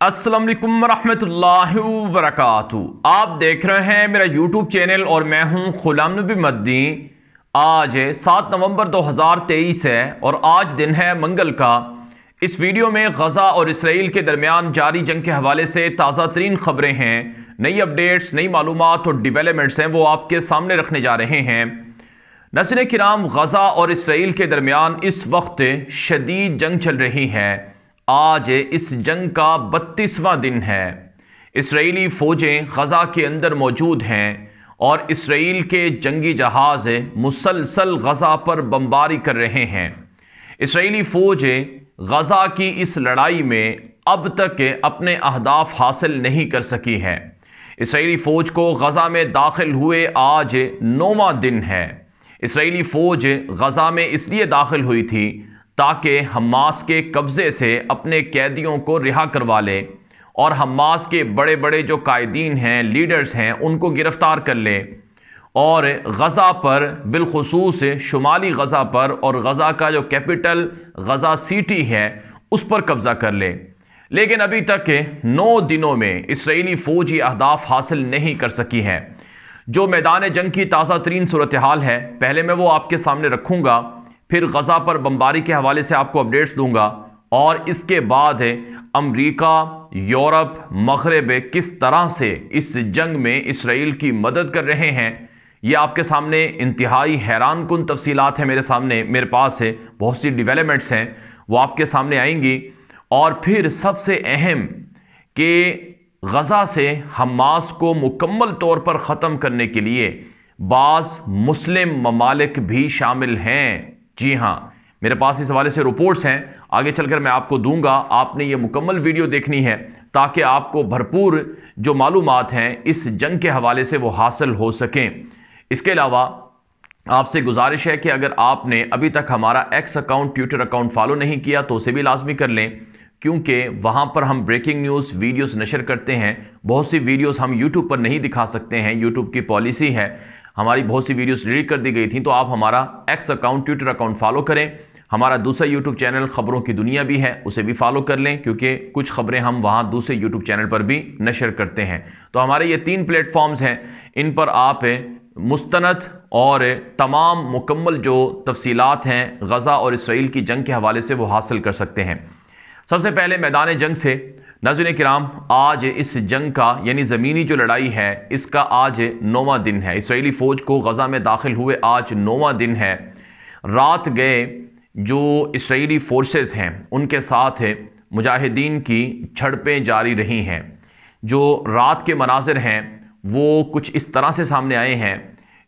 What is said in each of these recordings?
अस्सलाम वालेकुम रहमतुल्लाहि आप देख रहे हैं मेरा यूट्यूब चैनल और मैं हूँ गुलाम नबी मद्दी। आज सात नवंबर 2023 है और आज दिन है मंगल का। इस वीडियो में गज़ा और इसराइल के दरमियान जारी जंग के हवाले से ताज़ा तरीन खबरें हैं, नई अपडेट्स, नई मालूम और डिवेलपमेंट्स हैं वो आपके सामने रखने जा रहे हैं। नसर कराम गज़ा और इसराइल के दरमियान इस वक्त शदीद जंग चल रही है। आज इस जंग का बत्तीसवां दिन है। इसराइली फ़ौजें गज़ा के अंदर मौजूद हैं और इसराइल के जंगी जहाज़ मुसलसल गज़ा पर बमबारी कर रहे हैं। इसराइली फ़ौज गज़ा की इस लड़ाई में अब तक अपने अहदाफ हासिल नहीं कर सकी है। इसराइली फ़ौज को गज़ा में दाखिल हुए आज नौवा दिन है। इसराइली फ़ौज गज़ा में इसलिए दाखिल हुई थी ताकि हमास के कब्ज़े से अपने कैदियों को रिहा करवा ले और हमास के बड़े बड़े जो कायदीन हैं, लीडर्स हैं, उनको गिरफ़्तार कर ले और गज़ा पर बिलखसूस शुमाली गज़ा पर और गज़ा का जो कैपिटल गज़ा सिटी है, उस पर कब्ज़ा कर ले। लेकिन अभी तक नौ दिनों में इसराइली फ़ौज ये अहदाफ हासिल नहीं कर सकी है। जो मैदान जंग की ताज़ा तरीन सूरत हाल है, पहले मैं वो आपके सामने रखूँगा। फिर गज़ा पर बमबारी के हवाले से आपको अपडेट्स दूँगा और इसके बाद अमरीका, यूरोप, मगरब किस तरह से इस जंग में इसराइल की मदद कर रहे हैं? ये आपके सामने इंतहाई हैरान कन तफसीलात हैं मेरे सामने, मेरे पास है, बहुत सी डिवेलपमेंट्स हैं, वो आपके सामने आएँगी। और फिर सबसे अहम कि गज़ा से हमास को मुकम्मल तौर पर ख़त्म करने के लिए बाज़ मुस्लिम ममालिक भी शामिल हैं। जी हाँ मेरे पास इस हवाले से रिपोर्ट्स हैं। आगे चलकर मैं आपको दूँगा। आपने ये मुकम्मल वीडियो देखनी है ताकि आपको भरपूर जो मालूम हैं इस जंग के हवाले से वो हासिल हो सकें। इसके अलावा, आपसे गुजारिश है कि अगर आपने अभी तक हमारा X account Twitter account follow नहीं किया तो उसे भी लाजमी कर लें। क्योंकि वहाँ पर हम ब्रेकिंग न्यूज़ वीडियोस नशर करते हैं। बहुत सी वीडियोस हम यूट्यूब पर नहीं दिखा सकते हैं। यूट्यूब की पॉलिसी है। हमारी बहुत सी वीडियोस डिलीट कर दी गई थी तो आप हमारा X account Twitter account follow करें। हमारा दूसरा यूट्यूब चैनल खबरों की दुनिया भी है, उसे भी फॉलो कर लें, क्योंकि कुछ खबरें हम वहाँ दूसरे यूट्यूब चैनल पर भी नशर करते हैं। तो हमारे ये तीन प्लेटफॉर्म्स हैं, इन पर आप मुस्तनद और तमाम मुकम्मल जो तफसीलात हैं, गज़ा और इसराइल की जंग के हवाले से वो हासिल कर सकते हैं। सबसे पहले मैदान जंग से नाजुन कराम आज इस जंग का यानी ज़मीनी जो लड़ाई है इसका आज नौवा दिन है। इसराइली फ़ौज को गज़ा में दाखिल हुए आज नौवा दिन है। रात गए जो इसराइली फोर्सेस हैं उनके साथ है, मुजाहिदीन की झड़पें जारी रही हैं। जो रात के मनाजिर हैं वो कुछ इस तरह से सामने आए हैं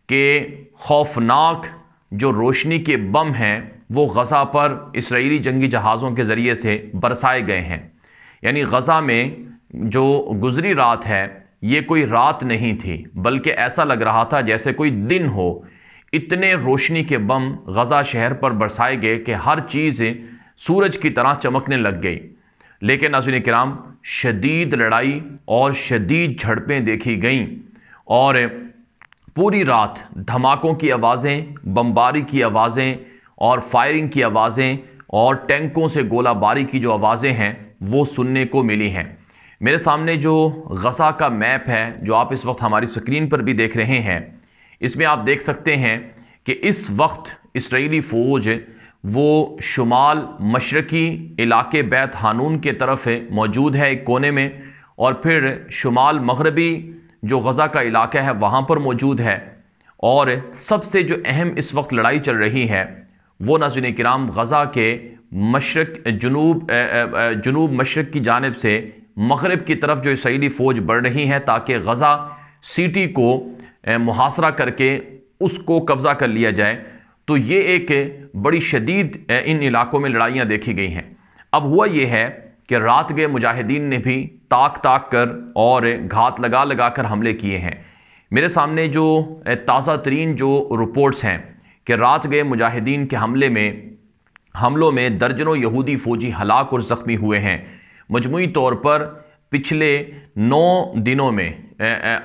कि खौफनाक जो रोशनी के बम हैं वो गज़ा पर इसराइली जंगी जहाज़ों के ज़रिए से बरसाए गए हैं। यानी गज़ा में जो गुजरी रात है, ये कोई रात नहीं थी, बल्कि ऐसा लग रहा था जैसे कोई दिन हो। इतने रोशनी के बम गज़ा शहर पर बरसाए गए कि हर चीज़ सूरज की तरह चमकने लग गई। लेकिन नाजिन कराम शदीद लड़ाई और शदीद झड़पें देखी गईं और पूरी रात धमाकों की आवाज़ें, बमबारी की आवाज़ें और फायरिंग की आवाज़ें और टैंकों से गोलाबारी की जो आवाज़ें हैं वो सुनने को मिली हैं। मेरे सामने जो गसा का मैप है, जो आप इस वक्त हमारी स्क्रीन पर भी देख रहे हैं, इसमें आप देख सकते हैं कि इस वक्त इसराइली फ़ौज वो शुमाल मशरकी इलाके बैत हानून के तरफ़ है मौजूद है एक कोने में, और फिर शुमाल मगरबी जो गज़ा का इलाका है वहाँ पर मौजूद है। और सबसे जो अहम इस वक्त लड़ाई चल रही है, वो नाजिन कराम गज़ा के मशरक, जनूब जनूब मशरक की जानब से मगरब की तरफ़ जो इसराइली फ़ौज बढ़ रही है ताकि गज़ा सिटी को मुहासरा करके उसको कब्ज़ा कर लिया जाए। तो ये एक बड़ी शदीद इन इलाकों में लड़ाइयाँ देखी गई हैं। अब हुआ ये है कि रात गए मुजाहिदीन ने भी ताक ताक कर और घात लगा लगा कर हमले किए हैं। मेरे सामने जो ताज़ा तरीन जो रिपोर्ट्स हैं कि रात गए मुजाहिदीन के हमले में हमलों में दर्जनों यहूदी फ़ौजी हलाक और ज़ख्मी हुए हैं। मजमू तौर पर पिछले नौ दिनों में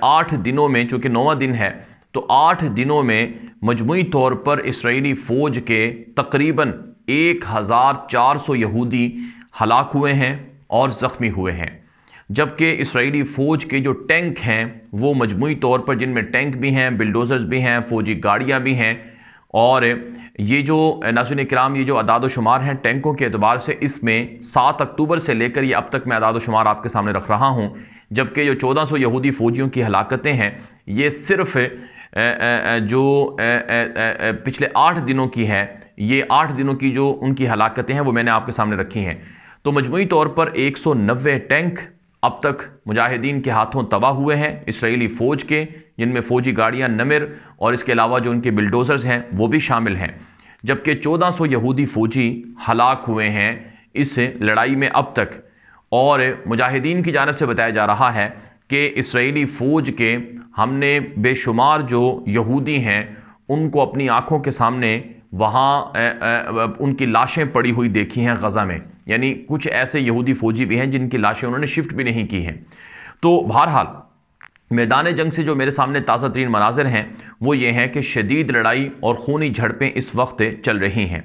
आठ दिनों में, चूँकि नौवा दिन है तो आठ दिनों में मजमू तौर पर इसराइली फ़ौज के तकरीबन एक हज़ार चार सौ यहूदी हलाक हुए हैं और ज़ख्मी हुए हैं। जबकि इसराइली फ़ौज के जो टैंक हैं, वो मजमू तौर पर जिनमें टैंक भी हैं, बिल्डोज़र्स भी हैं, फ़ौजी गाड़ियाँ भी हैं और ये जो नासिन कराम ये जो अदाद शुमार हैं टैंकों के अतबार से, इसमें सात अक्टूबर से लेकर ये अब तक मैं अदाद शुमार आपके सामने रख रहा हूँ, जबकि जो चौदह सौ यहूदी फ़ौजियों की हलाकतें हैं, ये सिर्फ़ जो पिछले आठ दिनों की है, ये आठ दिनों की जो उनकी हलाकतें हैं, वो मैंने आपके सामने रखी हैं। तो मजमू तौर पर एक सौ नब्बे टैंक अब तक मुजाहिदीन के हाथों तबाह हुए हैं, इसराइली फ़ौज के जिनमें फ़ौजी गाड़ियाँ नमिर और इसके अलावा जो उनके बिल्डोज़र्स हैं, वो भी शामिल हैं। जबकि 1400 यहूदी फ़ौजी हलाक हुए हैं इस लड़ाई में अब तक। और मुजाहिदीन की जानब से बताया जा रहा है कि इसराइली फ़ौज के हमने बेशुमार जो यहूदी हैं, उनको अपनी आँखों के सामने वहाँ उनकी लाशें पड़ी हुई देखी हैं गज़ा में। यानी कुछ ऐसे यहूदी फ़ौजी भी हैं जिनकी लाशें उन्होंने शिफ्ट भी नहीं की हैं। तो बहरहाल मैदान जंग से जो मेरे सामने ताज़ा तरीन मनाजिर हैं, वो ये हैं कि शदीद लड़ाई और खूनी झड़पें इस वक्त चल रही हैं।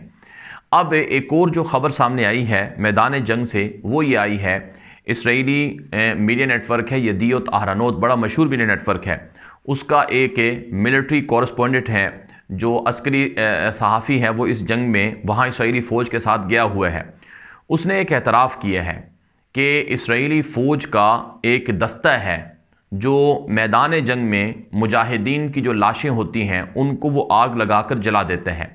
अब एक और जो ख़बर सामने आई है, मैदान जंग से, वो ये आई है, इसराइली मीडिया नेटवर्क है यदीत आहरानोत बड़ा मशहूर मीडिया नेटवर्क है। उसका एक मिलिट्री कॉरस्पॉन्डेंट है, जो अस्करी सहाफ़ी है, वो इस जंग में वहाँ इसराइली फ़ौज के साथ गया हुआ है। उसने एक एतराफ़ किया है कि इसराइली फ़ौज का एक दस्ता है जो मैदान जंग में मुजाहिदीन की जो लाशें होती हैं, उनको वो आग लगाकर जला देते हैं।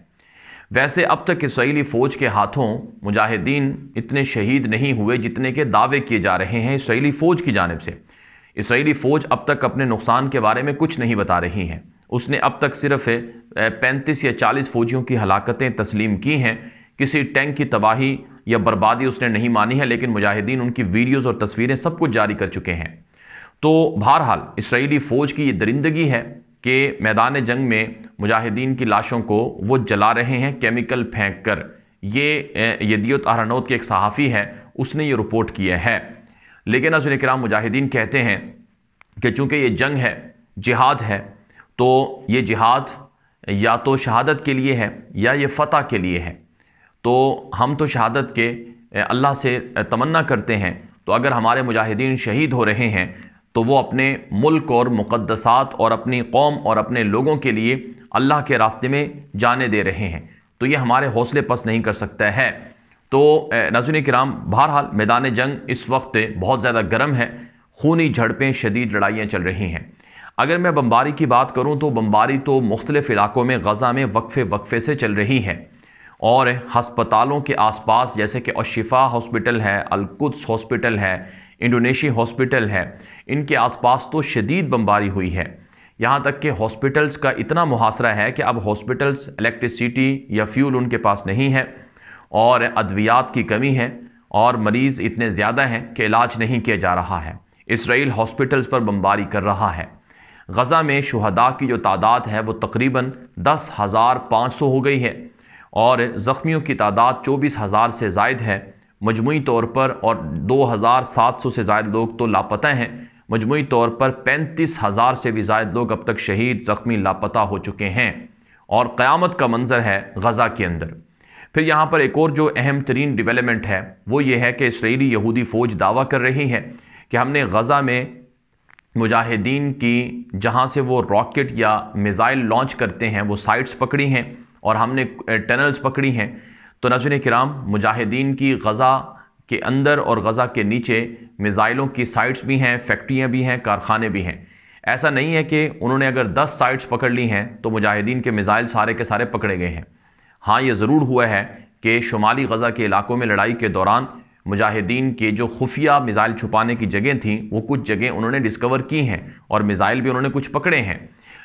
वैसे अब तक इसराइली फ़ौज के हाथों मुजाहिदीन इतने शहीद नहीं हुए जितने के दावे किए जा रहे हैं इसराइली फ़ौज की जानब से। इसराइली फ़ौज अब तक अपने नुकसान के बारे में कुछ नहीं बता रही हैं। उसने अब तक सिर्फ़ पैंतीस या चालीस फ़ौजियों की हलाकतें तस्लीम की हैं। किसी टैंक की तबाही या बर्बादी उसने नहीं मानी है, लेकिन मुजाहिदीन उनकी वीडियोज़ और तस्वीरें सब कुछ जारी कर चुके हैं। तो बहरहाल, इसराइली फ़ौज की ये दरिंदगी है कि मैदान जंग में मुजाहिदीन की लाशों को वो जला रहे हैं, केमिकल फेंक कर ये यदियत आहरानौत के एक सहाफ़ी है, उसने ये रिपोर्ट किया है। लेकिन नज़र कराम मुजाहिदीन कहते हैं कि चूँकि ये जंग है, जिहाद है तो ये जिहाद या तो शहादत के लिए है या ये फ़तह के लिए है। तो हम तो शहादत के अल्लाह से तमन्ना करते हैं। तो अगर हमारे मुजाहिदीन शहीद हो रहे हैं तो वो अपने मुल्क और मुक़दसात और अपनी कौम और अपने लोगों के लिए अल्लाह के रास्ते में जाने दे रहे हैं। तो ये हमारे हौसले पस नहीं कर सकता है। तो नज़र कराम, बहरहाल मैदान जंग इस वक्त बहुत ज़्यादा गर्म है। खूनी झड़पें, शदीद लड़ाइयाँ चल रही हैं। अगर मैं बम्बारी की बात करूँ तो बम्बारी तो मुख्तलिफ़ इलाकों में, गज़ा में वक्फ़े वक्फ़े से चल रही है। और हस्पतालों के आसपास, जैसे कि अशिफा हॉस्पिटल है, अलकुद्स हॉस्पिटल है, इंडोनेशिया हॉस्पिटल है इनके आसपास तो शदीद बम्बारी हुई है। यहाँ तक कि हॉस्पिटल्स का इतना मुहासरा है कि अब हॉस्पिटल्स, इलेक्ट्रिसिटी या फ्यूल उनके पास नहीं है और अद्वियात की कमी है और मरीज़ इतने ज़्यादा हैं कि इलाज नहीं किया जा रहा है। इसराइल हॉस्पिटल्स पर बम्बारी कर रहा है। गज़ा में शहदा की जो तादाद है वो तकरीबन दस हज़ार पाँच सौ हो गई है और ज़ख्मियों की तादाद चौबीस हज़ार से जायद है। मजमू तौर पर और दो हज़ार सात सौ से जायद लोग तो लापता हैं। मजमू तौर पर पैंतीस हज़ार से भी जायद लोग अब तक शहीद, ज़ख्मी, लापता हो चुके हैं और क़्यामत का मंजर है गज़ा के अंदर। फिर यहाँ पर एक और जो अहम तरीन डिवेलपमेंट है, वो ये है कि इसराइली यहूदी फ़ौज दावा कर रही है कि हमने गज़ा में मुजाहिदीन की, जहाँ से वो रॉकेट या मिज़ाइल लॉन्च करते हैं, वो साइट्स पकड़ी हैं और हमने टनल्स पकड़ी हैं। तो नज़र कराम मुजाहिदीन की गज़ा के अंदर और गज़ा के नीचे मिज़ाइलों की साइट्स भी हैं, फैक्ट्रियाँ भी हैं, कारखाने भी हैं। ऐसा नहीं है कि उन्होंने अगर 10 साइट्स पकड़ ली हैं तो मुजाहिदीन के मिज़ाइल सारे के सारे पकड़े गए हैं। हाँ ये ज़रूर हुआ है कि शुमाली गज़ा के इलाकों में लड़ाई के दौरान मुजाहिदीन के जो खुफिया मिज़ाइल छुपाने की जगह थी, वो कुछ जगह उन्होंने डिस्कवर की हैं और मिज़ाइल भी उन्होंने कुछ पकड़े हैं।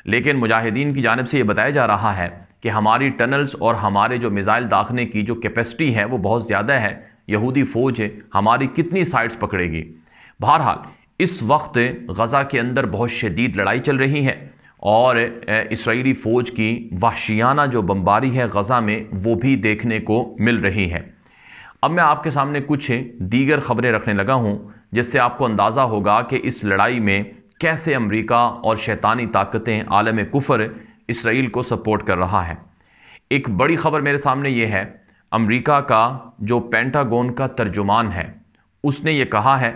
लेकिन मुजाहिदीन की जानब से ये बताया जा रहा है कि हमारी टनल्स और हमारे जो मिज़ाइल दाखने की जो कैपेसिटी है, वो बहुत ज़्यादा है। यहूदी फ़ौज है, हमारी कितनी साइट्स पकड़ेगी? बहरहाल, इस वक्त गज़ा के अंदर बहुत शदीद लड़ाई चल रही है और इसराइली फ़ौज की वहशियाना जो बम्बारी है गज़ा में, वो भी देखने को मिल रही है। अब मैं आपके सामने कुछ दीगर ख़बरें रखने लगा हूँ, जिससे आपको अंदाज़ा होगा कि इस लड़ाई में कैसे अमरीका और शैतानी ताकतें आलम कुफर इसराइल को सपोर्ट कर रहा है। एक बड़ी ख़बर मेरे सामने ये है अमेरिका का जो पेंटागोन का तर्जुमान है, उसने ये कहा है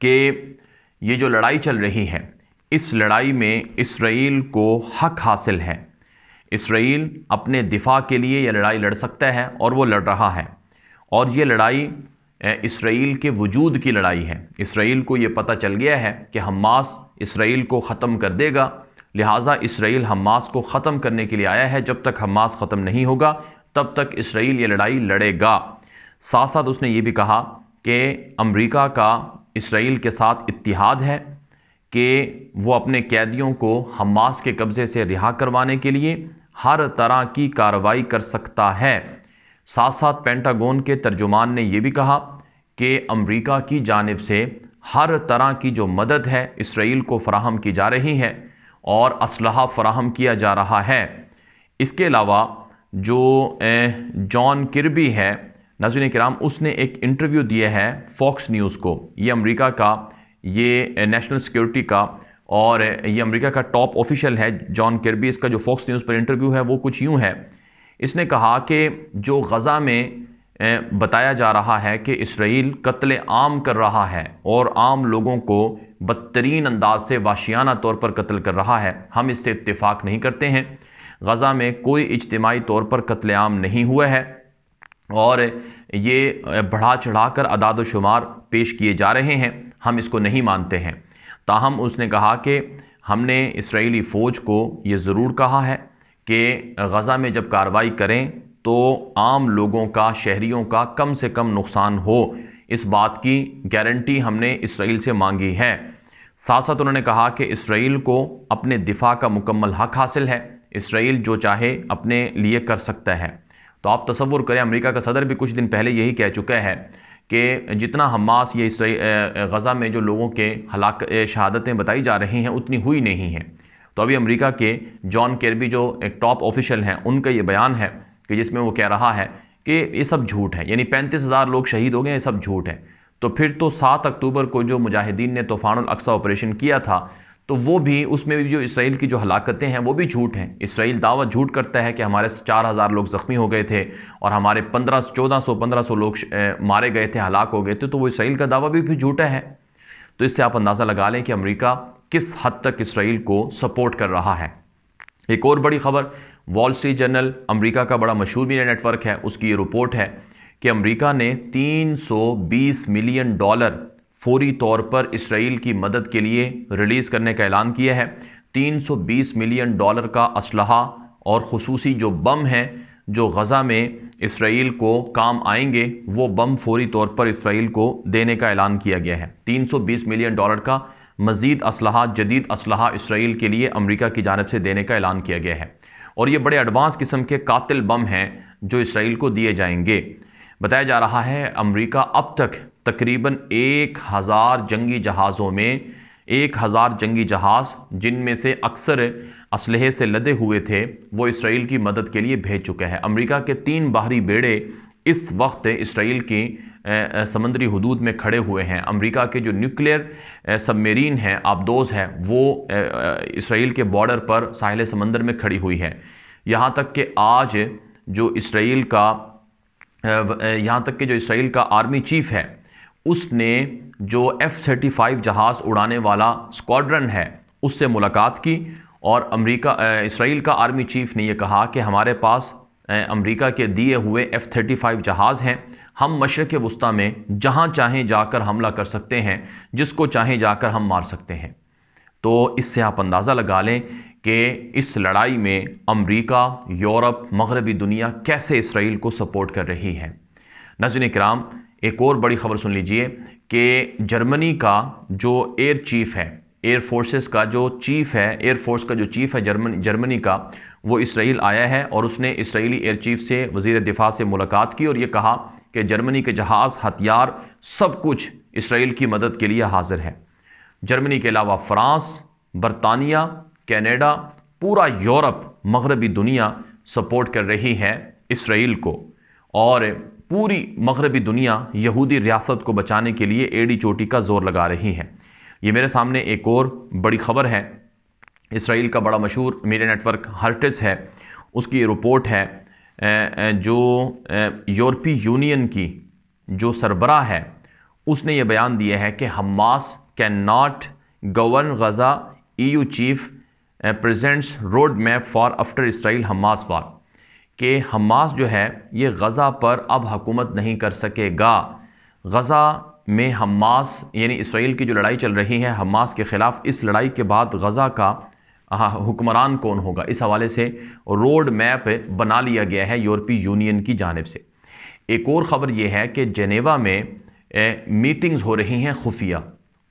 कि ये जो लड़ाई चल रही है, इस लड़ाई में इसराइल को हक हासिल है। इसराइल अपने दिफा के लिए यह लड़ाई लड़ सकता है और वो लड़ रहा है। और ये लड़ाई इसराइल के वजूद की लड़ाई है। इसराइल को ये पता चल गया है कि हमास इसराइल को ख़त्म कर देगा, लिहाजा इसराइल हमास को ख़त्म करने के लिए आया है जब तक हमास ख़त्म नहीं होगा। तब तक इसराइल ये लड़ाई लड़ेगा। साथ साथ उसने ये भी कहा कि अमेरिका का इसराइल के साथ इतिहाद है कि वो अपने कैदियों को हमास के कब्ज़े से रिहा करवाने के लिए हर तरह की कार्रवाई कर सकता है। साथ साथ पेंटागोन के तर्जुमान ने यह भी कहा कि अमेरिका की जानब से हर तरह की जो मदद है इसराइल को फ़राहम की जा रही है और असलहा फ़राहम किया जा रहा है। इसके अलावा जो जॉन किरबी है नाजिन कराम, उसने एक इंटरव्यू दिया है फॉक्स न्यूज़ को। ये अमेरिका का, ये नेशनल सिक्योरिटी का और ये अमेरिका का टॉप ऑफिशियल है जॉन किरबी। इसका जो फॉक्स न्यूज़ पर इंटरव्यू है वो कुछ यूँ है। इसने कहा कि जो गज़ा में बताया जा रहा है कि इसराइल कत्ल आम कर रहा है और आम लोगों को बदतरीन अंदाज से वाशियाना तौर पर कत्ल कर रहा है, हम इससे इत्तेफाक नहीं करते हैं। गज़ा में कोई इज्तमाही तौर पर कत्लेआम नहीं हुआ है और ये बढ़ा चढ़ा कर अदाद शुमार पेश किए जा रहे हैं। हम इसको नहीं मानते हैं। ताहम उसने कहा कि हमने इसराइली फ़ौज को ये ज़रूर कहा है कि गज़ा में जब कार्रवाई करें तो आम लोगों का शहरीों का कम से कम नुकसान हो। इस बात की गारंटी हमने इसराइल से मांगी है। साथ साथ उन्होंने कहा कि इसराइल को अपने दिफा का मुकम्मल हक हासिल है। इसराइल जो चाहे अपने लिए कर सकता है। तो आप तस्वुर करें, अमेरिका का सदर भी कुछ दिन पहले यही कह चुका है कि जितना हमास ये गज़ा में जो लोगों के हलाक शहादतें बताई जा रही हैं, उतनी हुई नहीं हैं। तो अभी अमेरिका के जॉन केरबी, जो एक टॉप ऑफिशियल हैं, उनका ये बयान है कि जिसमें वो कह रहा है कि ये सब झूठ है, यानी पैंतीस हज़ार लोग शहीद हो गए, ये सब झूठ है। तो फिर तो सात अक्टूबर को जो मुजाहिदीन ने तूफ़ान अक्सा ऑपरेशन किया था तो वो भी, उसमें भी जो इसराइल की जो हलाकतें हैं, वो भी झूठ हैं। इसराइल दावा झूठ करता है कि हमारे चार हज़ार लोग ज़ख्मी हो गए थे और हमारे पंद्रह, चौदह सौ, पंद्रह सौ लोग मारे गए थे, हलाक हो गए थे तो वो इसराइल का दावा भी फिर झूठा है। तो इससे आप अंदाज़ा लगा लें कि अमरीका किस हद तक इसराइल को सपोर्ट कर रहा है। एक और बड़ी खबर, वॉल स्ट्रीट जर्नल, अमरीका का बड़ा मशहूर मीडिया नेटवर्क है, उसकी ये रिपोर्ट है कि अमरीका ने 320 मिलियन डॉलर फौरी तौर पर इसराइल की मदद के लिए रिलीज़ करने का ऐलान किया है। 320 मिलियन डॉलर का असलहा और खसूसी जो बम हैं, जो गज़ा में इसराइल को काम आएँगे, वो बम फौरी तौर पर इसराइल को देने का ऐलान किया गया है। 320 मिलियन डॉलर का मज़ीद असलहा, जदीद असलहा इसराइल के लिए अमरीका की जानब से देने का ऐलान किया गया है। और ये बड़े एडवांस किस्म के कातिल बम हैं, जो इसराइल को दिए जाएँगे। बताया जा रहा है, अमरीका अब तक तकरीबन एक हज़ार जंगी जहाज़ों में, एक हज़ार जंगी जहाज़ जिनमें से अक्सर असलहे से लदे हुए थे, वो इसराइल की मदद के लिए भेज चुके हैं। अमेरिका के तीन बाहरी बेड़े इस वक्त इसराइल की समंदरी हदूद में खड़े हुए हैं। अमेरिका के जो न्यूक्लियर सबमरीन हैं आबदोज़ है, वो इसराइल के बॉर्डर पर साहिल समंदर में खड़ी हुई है। यहाँ तक कि आज जो इसराइल का यहाँ तक कि जो इसराइल का आर्मी चीफ़ है, उसने जो एफ़ थर्टी फाइव जहाज़ उड़ाने वाला स्क्वाड्रन है, उससे मुलाकात की और अमेरिका इसराइल का आर्मी चीफ़ ने यह कहा कि हमारे पास अमेरिका के दिए हुए एफ़ थर्टी फाइव जहाज़ हैं, हम मशरक़ वस्ती में जहाँ चाहें जाकर हमला कर सकते हैं, जिसको चाहें जाकर हम मार सकते हैं। तो इससे आप अंदाज़ा लगा लें कि इस लड़ाई में अमेरिका, यूरोप, मगरबी दुनिया कैसे इसराइल को सपोर्ट कर रही है। नजन कराम एक और बड़ी खबर सुन लीजिए कि जर्मनी का जो एयर चीफ़ है, एयर फोर्सेस का जो चीफ़ है, एयर फोर्स का जो चीफ़ है जर्मनी जर्मनी का, वो इसराइल आया है और उसने इसराइली एयर चीफ़ से वज़ी दिफा से मुलाकात की और ये कहा कि जर्मनी के जहाज़, हथियार सब कुछ इसराइल की मदद के लिए हाजिर है। जर्मनी के अलावा फ्रांस, बरतानिया, कैनेडा, पूरा यूरोप, मगरबी दुनिया सपोर्ट कर रही है इसराइल को। और पूरी मगरबी दुनिया यहूदी रियासत को बचाने के लिए एडी चोटी का ज़ोर लगा रही है। ये मेरे सामने एक और बड़ी खबर है। इसराइल का बड़ा मशहूर मीडिया नेटवर्क हर्टिस है। उसकी रिपोर्ट है जो यूरोपीय यूनियन की जो सरबरा है, उसने ये बयान दिया है कि Hamas can not govern Gaza EU chief presents road map for after Israel Hamas war कि हमास जो है ये गज़ा पर अब हुकूमत नहीं कर सकेगा। गज़ा में हमास यानी इसराइल की जो लड़ाई चल रही है हमास के ख़िलाफ़ इस लड़ाई के बाद गज़ा का हुक्मरान कौन होगा? इस हवाले से रोड मैप बना लिया गया है यूरोपीय यूनियन की जानब से। एक और ख़बर यह है कि जनेवा में ए, मीटिंग्स हो रही हैं खुफिया।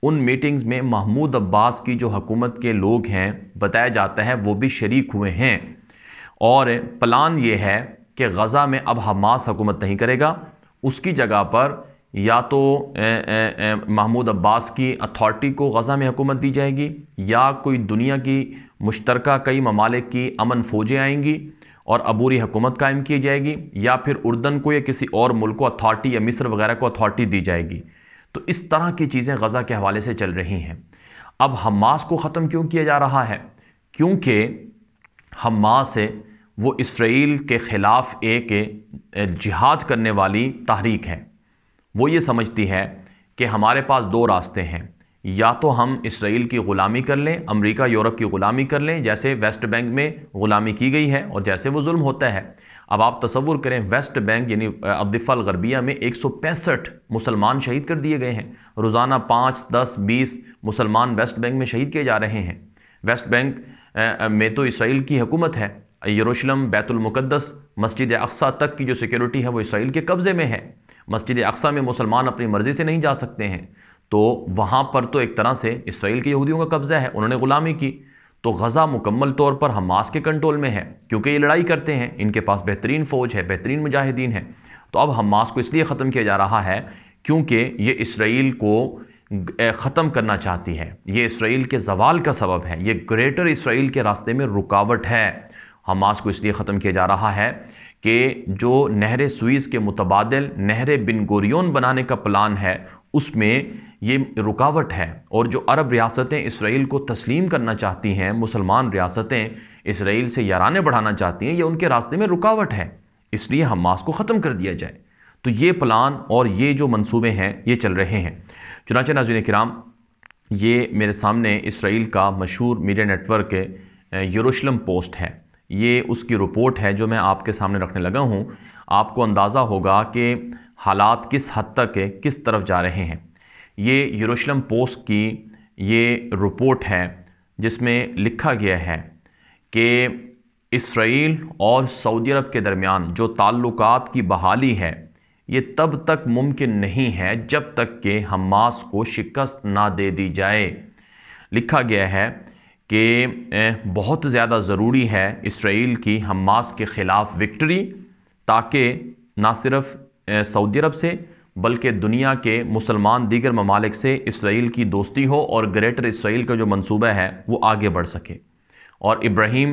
उन मीटिंग्स में महमूद अब्बास की जो हकूमत के लोग हैं, बताया जाता है, वो भी शरीक हुए हैं। और प्लान ये है कि गज़ा में अब हमास हकूमत नहीं करेगा। उसकी जगह पर या तो महमूद अब्बास की अथॉरिटी को गज़ा में हुकूमत दी जाएगी, या कोई दुनिया की मुश्तर कई ममालिक की अमन फ़ौजें आएँगी और अबूरी हुकूमत कायम की जाएगी, या फिर उर्दन को या किसी और मुल्क को अथॉरिटी या मिस्र वगैरह को अथॉरिटी दी जाएगी। तो इस तरह की चीज़ें गज़ा के हवाले से चल रही हैं। अब हमास को ख़त्म क्यों किया जा रहा है? क्योंकि हमास है वो इसराइल के ख़िलाफ़ एक जिहाद करने वाली तहरीक है। वो ये समझती है कि हमारे पास दो रास्ते हैं। या तो हम इसराइल की ग़ुलामी कर लें, अमेरिका, यूरोप की ग़ुलामी कर लें, जैसे वेस्ट बैंक में ग़ुलामी की गई है और जैसे वो जुल्म होता है। अब आप तस्वुर करें, वेस्ट बैंक, यानी अब्दिफ़ल गरबिया में एक सौ पैंसठ मुसलमान शहीद कर दिए गए हैं। रोज़ाना पाँच, दस, बीस मुसलमान वेस्ट बैंक में शहीद किए जा रहे हैं। वेस्ट बैंक में तो इसराइल की हुकूमत है। यरूशलेम बैतुलमुक़दस मस्जिद अक्सा तक की जो सिक्योरिटी है वो इसराइल के कब्ज़े में है। मस्जिद अक्सा में मुसलमान अपनी मर्ज़ी से नहीं जा सकते हैं। तो वहाँ पर तो एक तरह से इसराइल के यहूदियों का कब्ज़ा है। उन्होंने ग़ुलामी की। तो गज़ा मुकम्मल तौर पर हमास के कंट्रोल में है, क्योंकि ये लड़ाई करते हैं, इनके पास बेहतरीन फ़ौज है, बेहतरीन मुजाहिदीन है। तो अब हमास को इसलिए ख़त्म किया जा रहा है, क्योंकि ये इसराइल को ख़त्म करना चाहती है। ये इसराइल के जवाल का सबब है, ये ग्रेटर इसराइल के रास्ते में रुकावट है। हमास को इसलिए ख़त्म किया जा रहा है कि जो नहर सुइस के मुतबादल, नहर बिन गोरियोन बनाने का प्लान है उसमें ये रुकावट है और जो अरब रियासतें इसराइल को तस्लीम करना चाहती हैं, मुसलमान रियासतें इसराइल से याराने बढ़ाना चाहती हैं, ये उनके रास्ते में रुकावट है। इसलिए हमास को ख़त्म कर दिया जाए। तो ये प्लान और ये जो मंसूबे हैं, ये चल रहे हैं। चुनाच नाजिन कराम, ये मेरे सामने इसराइल का मशहूर मीडिया नेटवर्क यरूशलम पोस्ट है। ये उसकी रिपोर्ट है जो मैं आपके सामने रखने लगा हूँ। आपको अंदाज़ा होगा कि हालात किस हद तक किस तरफ़ जा रहे हैं। ये यरूशलेम पोस्ट की ये रिपोर्ट है, जिसमें लिखा गया है कि इसराइल और सऊदी अरब के दरमियान जो ताल्लुकात की बहाली है, ये तब तक मुमकिन नहीं है जब तक कि हमास को शिकस्त ना दे दी जाए। लिखा गया है कि बहुत ज़्यादा ज़रूरी है इसराइल की हमास के ख़िलाफ़ विक्ट्री, ताकि ना सिर्फ़ सऊदी अरब से, बल्कि दुनिया के मुसलमान दीगर ममालिक से इसराइल की दोस्ती हो और ग्रेटर इसराइल का जो मनसूबा है, वो आगे बढ़ सके। और इब्राहिम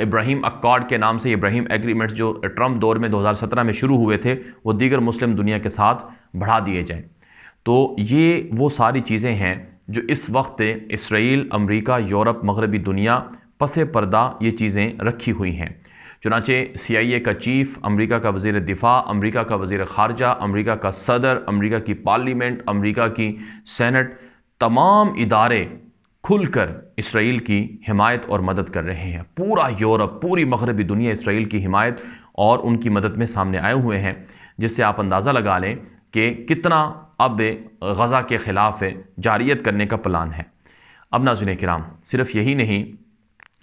इब्राहिम अक्कार्ड के नाम से इब्राहिम एग्रीमेंट्स जो ट्रंप दौर में 2017 में शुरू हुए थे, वो दीगर मुस्लिम दुनिया के साथ बढ़ा दिए जाएँ। तो ये वो सारी चीज़ें हैं जो इस वक्त इसराइल, अमरीका, यूरोप, मगरबी दुनिया, पस पर्दा ये चीज़ें रखी हुई हैं। चुनाचे सी आई ए का चीफ़ अमरीका का वज़ी दिफा, अमरीका का वज़ी ख़ारजा, अमरीका का सदर, अमरीका की पार्लियामेंट अमरीका की सैनट तमाम इदारे खुलकर इसराइल की हिमायत और मदद कर रहे हैं। पूरा यूरोप, पूरी मगरबी दुनिया इसराइल की हिमायत और उनकी मदद में सामने आए हुए हैं, जिससे आप अंदाज़ा लगा लें कि कितना अब गज़ा के ख़िलाफ़ जारियत करने का प्लान है। अब नाजुन कराम सिर्फ़ यही नहीं,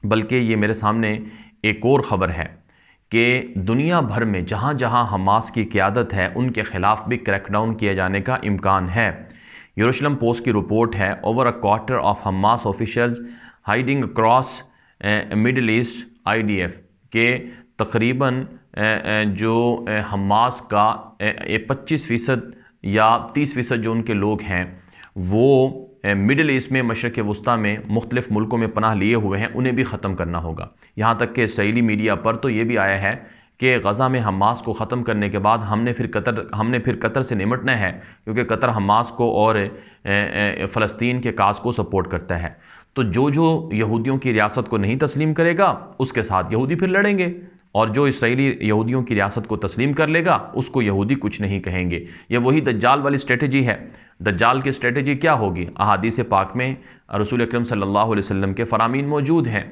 बल्कि ये मेरे सामने एक और ख़बर है कि दुनिया भर में जहाँ जहाँ हमास की क़्यादत है, उनके ख़िलाफ़ भी क्रैकडाउन किए जाने का इम्कान है। यूरोशलम पोस्ट की रिपोर्ट है, over a quarter of Hamas officials hiding cross Middle East IDF के तकरीबन जो हमास का पच्चीस फ़ीसद या तीस फ़ीसद जो उनके लोग हैं, वो मिडल ईस्ट में मशरक़ वस्ती में मुख्तलिफ़ मुल्कों में पनाह लिए हुए हैं, उन्हें भी ख़त्म करना होगा। यहाँ तक कि इसराइली मीडिया पर तो ये भी आया है कि गज़ा में हमास को ख़त्म करने के बाद हमने फिर कतर, हमने फिर कतर से निमटना है, क्योंकि कतर हमास को और फ़लस्तीन के काज को सपोर्ट करता है। तो जो जो यहूदियों की रियासत को नहीं तस्लीम करेगा, उसके साथ यहूदी फिर लड़ेंगे, और जो इसराइली यहूदियों की रियासत को तस्लीम कर लेगा, उसको यहूदी कुछ नहीं कहेंगे। यह वही दज्जाल वाली स्ट्रेटजी है। दज्जाल की स्ट्रेटजी क्या होगी? अहादीस पाक में रसूल अक्रम सल्लल्लाहु अलैहि वसल्लम के फ़रामीन मौजूद हैं।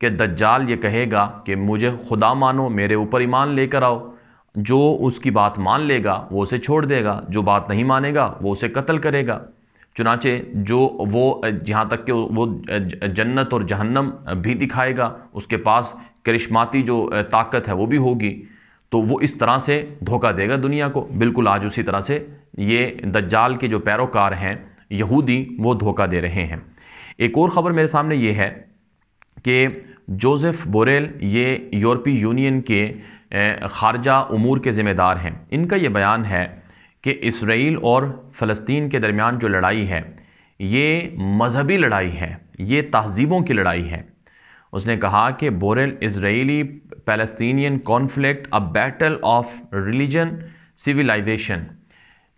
कि दज्जाल ये कहेगा कि मुझे खुदा मानो मेरे ऊपर ईमान लेकर आओ। जो उसकी बात मान लेगा, वो उसे छोड़ देगा। जो बात नहीं मानेगा, वो उसे कत्ल करेगा। चुनाचे जो वो, जहाँ तक कि वो जन्नत और जहन्नम भी दिखाएगा, उसके पास करिश्माती जो ताकत है, वो भी होगी। तो वो इस तरह से धोखा देगा दुनिया को। बिल्कुल आज उसी तरह से ये दज्जाल के जो पैरोकार हैं, यहूदी, वो धोखा दे रहे हैं। एक और ख़बर मेरे सामने ये है कि जोसेफ बोरेल ये यूरोपीय यूनियन के खारजा अमूर के ज़िम्मेदार हैं। इनका ये बयान है कि इसराइल और फ़लस्तीन के दरमियान जो लड़ाई है, ये मजहबी लड़ाई है, ये तहजीबों की लड़ाई है। उसने कहा कि Borrell Israeli Palestinian conflict a battle of religion, civilisation,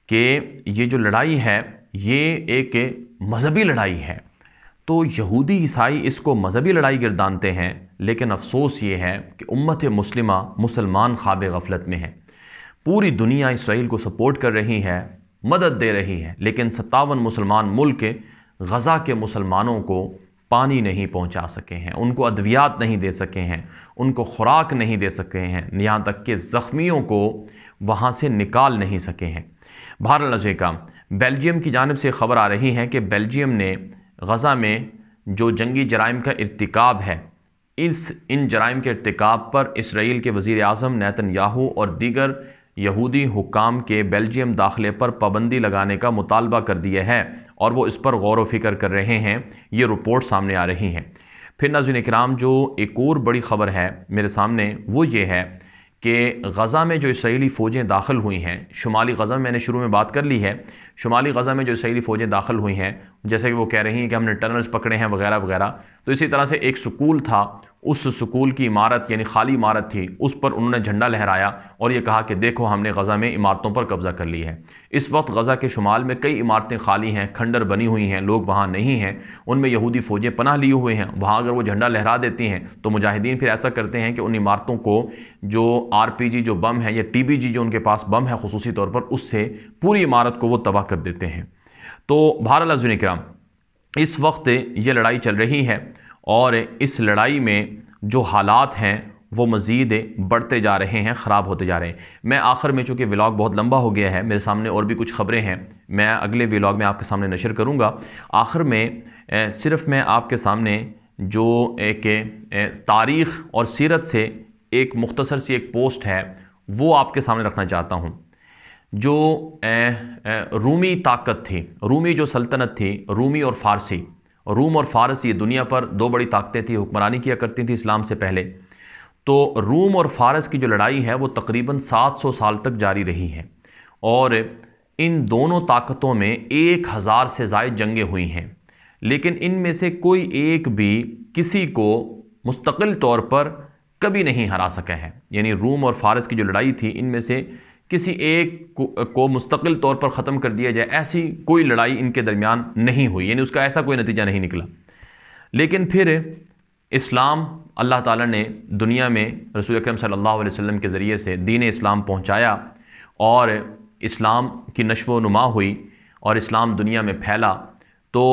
के ये जो लड़ाई है, ये एक मजहबी लड़ाई है। तो यहूदी ईसाई इसको मजहबी लड़ाई गिरदानते हैं, लेकिन अफसोस ये है कि उम्मत मुस्लिमा मुसलमान ख्वाब गफलत में है। पूरी दुनिया इसराइल को सपोर्ट कर रही है, मदद दे रही है, लेकिन सत्तावन मुसलमान मुल्क गज़ा के मुसलमानों को पानी नहीं पहुँचा सके हैं, उनको अद्वियात नहीं दे सके हैं, उनको खुराक नहीं दे सके हैं, यहाँ तक कि ज़ख्मियों को वहाँ से निकाल नहीं सके हैं। भारत नज़र का, बेल्जियम की जानब से ख़बर आ रही है कि बेल्जियम ने गज़ा में जो जंगी जराइम का इरतकब है, इस, इन जराइम के इरतकब पर इसराइल के वज़ी अजम नैतन याहू और दीगर यहूदी हुकाम के बेल्जियम दाखिले पर पाबंदी लगाने का मुतालबा कर दिया है और वो इस पर गौर फ़िक्र कर रहे हैं। ये रिपोर्ट सामने आ रही हैं। फिर नाजिन कराम जो एक और बड़ी ख़बर है मेरे सामने, वो ये है कि गज़ा में जो इसराइली फ़ौजें दाखिल हुई हैं, शुमाली गज़ा में मैंने शुरू में बात कर ली है, शुमाली गज़ा में जो इसराइली फ़ौजें दाखिल हुई हैं जैसे कि वो कह रही हैं कि हमने टनल्स पकड़े हैं वगैरह वगैरह। तो इसी तरह से एक स्कूल था, उस स्कूल की इमारत, यानी खाली इमारत थी, उस पर उन्होंने झंडा लहराया और ये कहा कि देखो, हमने गज़ा में इमारतों पर कब्ज़ा कर लिया है। इस वक्त गज़ा के शुमाल में कई इमारतें खाली हैं, खंडर बनी हुई हैं, लोग वहाँ नहीं हैं। उनमें यहूदी फ़ौजें पनाह लिए हुए हैं। वहाँ अगर वो झंडा लहरा देती हैं तो मुजाहिदीन फिर ऐसा करते हैं कि उन इमारतों को जो आर पी जी जो बम है, या टी बी जी जो उनके पास बम है, खसूसी तौर पर, उससे पूरी इमारत को वो तबाह कर देते हैं। तो भारत कराम, इस वक्त ये लड़ाई चल रही है और इस लड़ाई में जो हालात हैं, वो मज़ीद बढ़ते जा रहे हैं, ख़राब होते जा रहे हैं। मैं आखिर में, चूँकि व्लॉग बहुत लंबा हो गया है, मेरे सामने और भी कुछ ख़बरें हैं, मैं अगले व्लॉग में आपके सामने नशर करूँगा। आखिर में सिर्फ़ मैं आपके सामने जो एक तारीख़ और सीरत से एक मुख्तसर सी एक पोस्ट है, वो आपके सामने रखना चाहता हूँ। जो रूमी ताकत थी, रूमी जो सल्तनत थी, रूमी और फ़ारसी, रूम और फ़ारस ये दुनिया पर दो बड़ी ताकतें थी, हुक्मरानी किया करती थी इस्लाम से पहले। तो रूम और फ़ारस की जो लड़ाई है, वो तकरीबन 700 साल तक जारी रही है और इन दोनों ताकतों में एक हज़ार से ज़ायद जंगें हुई हैं। लेकिन इनमें से कोई एक भी किसी को मुस्तकिल तौर पर कभी नहीं हरा सका है। यानी रूम और फ़ारस की जो लड़ाई थी, इनमें से किसी एक को, को मुस्तकिल तौर पर ख़त्म कर दिया जाए ऐसी कोई लड़ाई इनके दरमियान नहीं हुई। यानी उसका ऐसा कोई नतीजा नहीं निकला। लेकिन फिर इस्लाम अल्लाह ताला ने दुनिया में रसूल अकरम सल्लल्लाहु अलैहि वसल्लम के ज़रिए से दीन इस्लाम पहुँचाया और इस्लाम की नशो नुमा हुई और इस्लाम दुनिया में फैला तो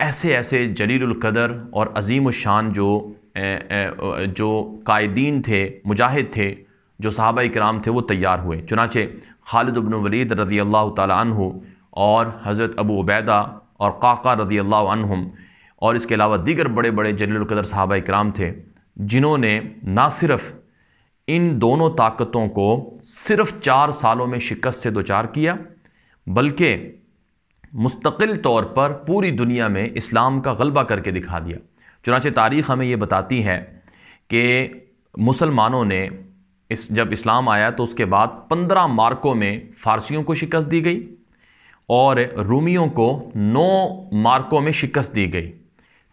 ऐसे ऐसे जलीलकदर और अजीम शान जो जो कायदीन थे मुजाहिद थे जो सहाबा कराम थे, वो तैयार हुए। चुनाचे खालिद बिन वलीद रज़ी अल्लाह तु और हज़रत अबू उबैदा और काका रज़ी अल्लाह और इसके अलावा दीगर बड़े बड़े जलीलकदर सहाबा कराम थे, जिन्होंने ना सिर्फ़ इन दोनों ताकतों को सिर्फ़ चार सालों में शिकस्त से दो किया, बल्कि मुस्तकिल तौर पर पूरी दुनिया में इस्लाम का गलबा करके दिखा दिया। चुनाचे तारीख़ हमें ये बताती है कि मुसलमानों ने इस, जब इस्लाम आया तो उसके बाद पंद्रह मार्कों में फ़ारसियों को शिकस्त दी गई और रूमियों को नौ मार्कों में शिकस्त दी गई।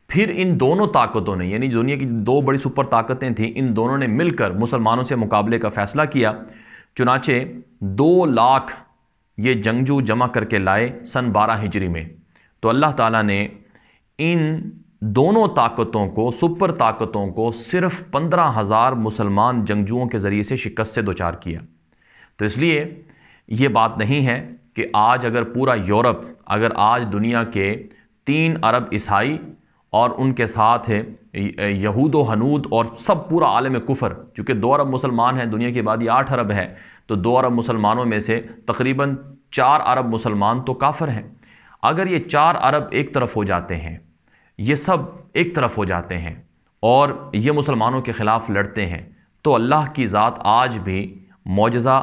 फिर इन दोनों ताकतों ने, यानी दुनिया की दो बड़ी सुपर ताकतें थीं, इन दोनों ने मिलकर मुसलमानों से मुकाबले का फ़ैसला किया। चुनाचे दो लाख ये जंगजू जमा करके लाए सन बारह हिजरी में। तो अल्लाह ताला ने इन दोनों ताकतों को, सुपर ताकतों को सिर्फ़ पंद्रह हज़ार मुसलमान जंगजुओं के ज़रिए से शिकस्त से दो चार किया। तो इसलिए ये बात नहीं है कि आज अगर पूरा यूरोप, अगर आज दुनिया के तीन अरब ईसाई और उनके साथ है यहूद, हनूद और सब पूरा आलम कुफर चूँकि दो अरब मुसलमान हैं, दुनिया की आबादी आठ अरब है तो दो अरब मुसलमानों में से तकरीबन चार अरब मुसलमान तो काफर हैं। अगर ये चार अरब एक तरफ़ हो जाते हैं ये सब एक तरफ़ हो जाते हैं और ये मुसलमानों के ख़िलाफ़ लड़ते हैं। तो अल्लाह की ज़ात आज भी मुजज़ा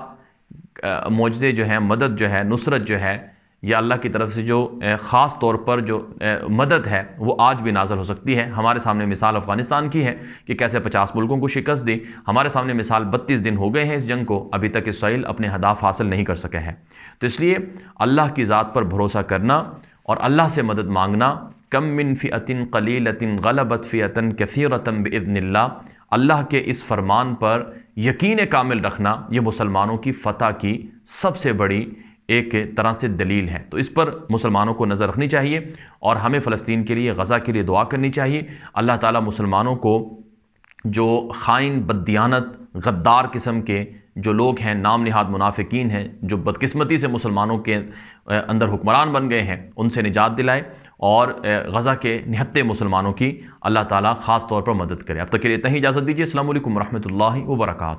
मुजज़े जो हैं, मदद जो है, नुसरत जो है, या अल्लाह की तरफ़ से जो ख़ास तौर पर जो मदद है, वो आज भी नाजल हो सकती है। हमारे सामने मिसाल अफ़गानिस्तान की है कि कैसे पचास मुल्कों को शिकस्त दी। हमारे सामने मिसाल बत्तीस दिन हो गए हैं इस जंग को, अभी तक इसराइल अपने हदाफ हासिल नहीं कर सके हैं। तो इसलिए अल्लाह की ज़ात पर भरोसा करना और अल्लाह से मदद मांगना कम मिन फ़ियतिन कलीलतिन गलबत फ़ियतन कसीरतम बज़नल्ला अल्लाह के इस फरमान पर यकीन कामिल रखना ये मुसलमानों की फ़तह की सबसे बड़ी एक तरह से दलील है। तो इस पर मुसलमानों को नज़र रखनी चाहिए और हमें फ़लस्तीन के लिए, गज़ा के लिए दुआ करनी चाहिए। अल्लाह ताला मुसलमानों को जो खाइन बददियानत गद्दार किस्म के जो लोग हैं नाम नहाद मुनाफिकीन हैं, जो बदकिस्मती से मुसलमानों के अंदर हुक्मरान बन गए हैं, उनसे निजात दिलाए। और गज़ा के निहत्ते मुसलमानों की अल्लाह ताला ख़ास तौर पर मदद करें। अब तक के लिए इतना ही इजाज़त दीजिए। अल्लाम वरहमल वर्का